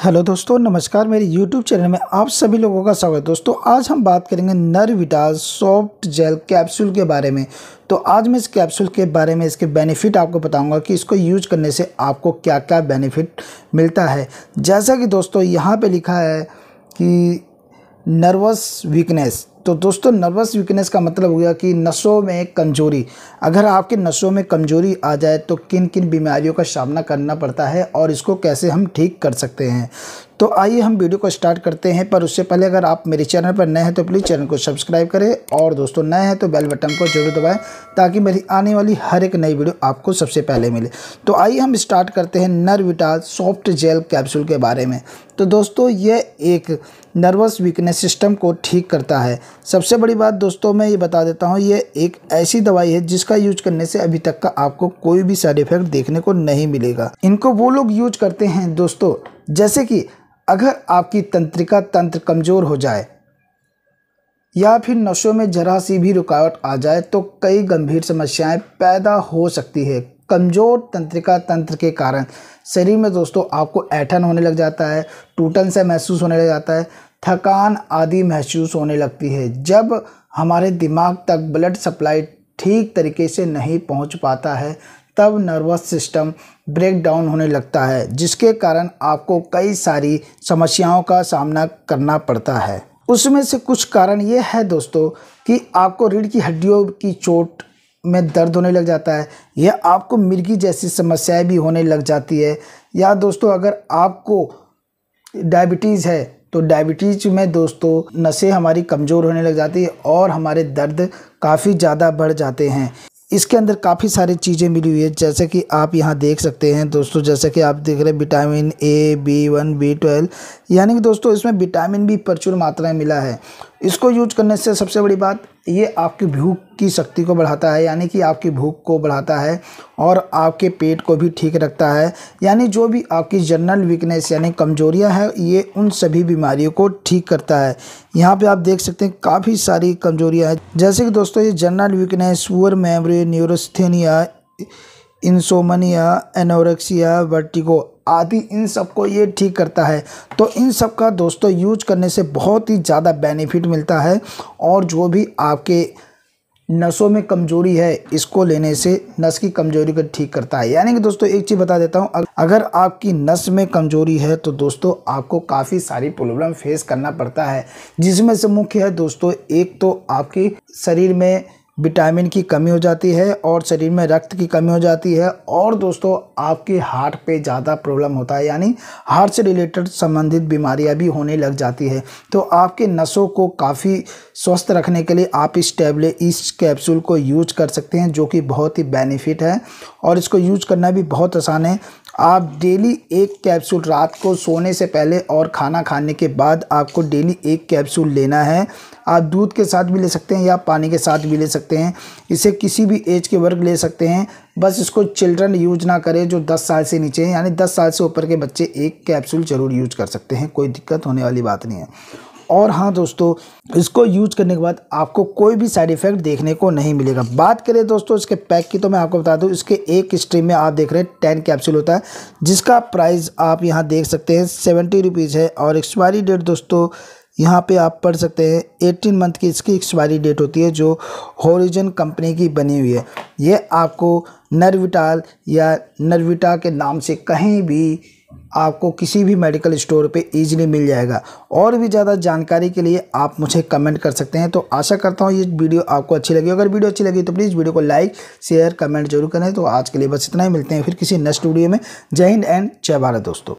Hello दोस्तों, नमस्कार मेरे यूट्यूब चैनल में आप सभी लोगों का स्वागत है। दोस्तों, आज हम बात करेंगे नर विटाल सॉफ्ट जेल कैप्सूल के बारे में। तो आज मैं इस कैप्सूल के बारे में इसके बेनिफिट आपको बताऊँगा कि इसको यूज़ करने से आपको क्या क्या बेनिफिट मिलता है। जैसा कि दोस्तों, यहाँ पे लिखा है कि नर्वस वीकनेस तो दोस्तों नर्वस वीकनेस का मतलब हो गया कि नसों में कमज़ोरी। अगर आपके नसों में कमज़ोरी आ जाए तो किन किन बीमारियों का सामना करना पड़ता है और इसको कैसे हम ठीक कर सकते हैं? तो आइए हम वीडियो को स्टार्ट करते हैं, पर उससे पहले अगर आप मेरे चैनल पर नए हैं तो प्लीज़ चैनल को सब्सक्राइब करें और दोस्तों नए हैं तो बेल बटन को ज़रूर दबाएँ ताकि मेरी आने वाली हर एक नई वीडियो आपको सबसे पहले मिले। तो आइए हम स्टार्ट करते हैं नर्विटाल सॉफ्ट जेल कैप्सूल के बारे में। तो दोस्तों, ये एक नर्वस वीकनेस सिस्टम को ठीक करता है। सबसे बड़ी बात दोस्तों, मैं ये बता देता हूँ, ये एक ऐसी दवाई है जिसका यूज़ करने से अभी तक का आपको कोई भी साइड इफ़ेक्ट देखने को नहीं मिलेगा। इनको वो लोग यूज़ करते हैं दोस्तों, जैसे कि अगर आपकी तंत्रिका तंत्र कमज़ोर हो जाए या फिर नशों में जरा सी भी रुकावट आ जाए तो कई गंभीर समस्याएँ पैदा हो सकती है। कमज़ोर तंत्रिका तंत्र के कारण शरीर में दोस्तों आपको ऐठन होने लग जाता है, टूटन से महसूस होने लग जाता है, थकान आदि महसूस होने लगती है। जब हमारे दिमाग तक ब्लड सप्लाई ठीक तरीके से नहीं पहुँच पाता है तब नर्वस सिस्टम ब्रेक डाउन होने लगता है, जिसके कारण आपको कई सारी समस्याओं का सामना करना पड़ता है। उसमें से कुछ कारण ये है दोस्तों कि आपको रीढ़ की हड्डियों की चोट में दर्द होने लग जाता है, या आपको मिर्गी जैसी समस्याएँ भी होने लग जाती है, या दोस्तों अगर आपको डायबिटीज़ है तो डायबिटीज़ में दोस्तों नसें हमारी कमज़ोर होने लग जाती है और हमारे दर्द काफ़ी ज़्यादा बढ़ जाते हैं। इसके अंदर काफ़ी सारी चीज़ें मिली हुई है, जैसे कि आप यहाँ देख सकते हैं दोस्तों, जैसे कि आप देख रहे हैं vitamin A, B one, B twelve, यानी कि दोस्तों इसमें विटामिन भी प्रचुर मात्रा में मिला है। इसको यूज़ करने से सबसे बड़ी बात, ये आपकी भूख की शक्ति को बढ़ाता है, यानी कि आपकी भूख को बढ़ाता है और आपके पेट को भी ठीक रखता है। यानी जो भी आपकी जनरल वीकनेस यानी कमजोरियाँ है, ये उन सभी बीमारियों को ठीक करता है। यहाँ पे आप देख सकते हैं काफ़ी सारी कमजोरियाँ हैं। जैसे कि दोस्तों, ये general weakness poor memory neurasthenia insomnia anorexia vertigo आदि, इन सबको ये ठीक करता है। तो इन सब का दोस्तों, यूज़ करने से बहुत ही ज़्यादा बेनिफिट मिलता है और जो भी आपके नसों में कमज़ोरी है, इसको लेने से नस की कमज़ोरी को ठीक करता है। यानी कि दोस्तों, एक चीज़ बता देता हूँ अगर आपकी नस में कमज़ोरी है तो दोस्तों, आपको काफ़ी सारी प्रॉब्लम फेस करना पड़ता है, जिसमें से मुख्य है दोस्तों, एक तो आपकी शरीर में विटामिन की कमी हो जाती है और शरीर में रक्त की कमी हो जाती है। और दोस्तों, आपके हार्ट पे ज़्यादा प्रॉब्लम होता है, यानी हार्ट से रिलेटेड संबंधित बीमारियाँ भी होने लग जाती है। तो आपके नसों को काफ़ी स्वस्थ रखने के लिए आप इस टैबलेट, इस कैप्सूल को यूज़ कर सकते हैं, जो कि बहुत ही बेनिफिट है। और इसको यूज़ करना भी बहुत आसान है। आप डेली एक कैप्सूल रात को सोने से पहले और खाना खाने के बाद आपको डेली एक कैप्सूल लेना है। आप दूध के साथ भी ले सकते हैं या पानी के साथ भी ले सकते हैं। इसे किसी भी एज के वर्ग ले सकते हैं। बस इसको चिल्ड्रन यूज़ ना करें जो 10 साल से नीचे हैं, यानी 10 साल से ऊपर के बच्चे एक कैप्सूल ज़रूर यूज़ कर सकते हैं। कोई दिक्कत होने वाली बात नहीं है। और हाँ दोस्तों, इसको यूज़ करने के बाद आपको कोई भी साइड इफ़ेक्ट देखने को नहीं मिलेगा। बात करें दोस्तों, इसके पैक की तो मैं आपको बता दूँ, इसके एक स्ट्रीम में आप देख रहे हैं टेन कैप्सूल होता है, जिसका प्राइस आप यहाँ देख सकते हैं सेवेंटी रुपीज़ है। और एक्सपायरी डेट दोस्तों, यहाँ पे आप पढ़ सकते हैं एटीन मंथ की इसकी एक्सपायरी डेट होती है, जो होरिजन कंपनी की बनी हुई है। ये आपको नरविटाल या नरविटा के नाम से कहीं भी आपको किसी भी मेडिकल स्टोर पे इजीली मिल जाएगा। और भी ज़्यादा जानकारी के लिए आप मुझे कमेंट कर सकते हैं। तो आशा करता हूँ ये वीडियो आपको अच्छी लगी अगर वीडियो अच्छी लगी तो प्लीज़ वीडियो को लाइक शेयर कमेंट ज़रूर करें। तो आज के लिए बस इतना ही। मिलते हैं फिर किसी नेक्स्ट वीडियो में। जय हिंद एंड जय भारत दोस्तों।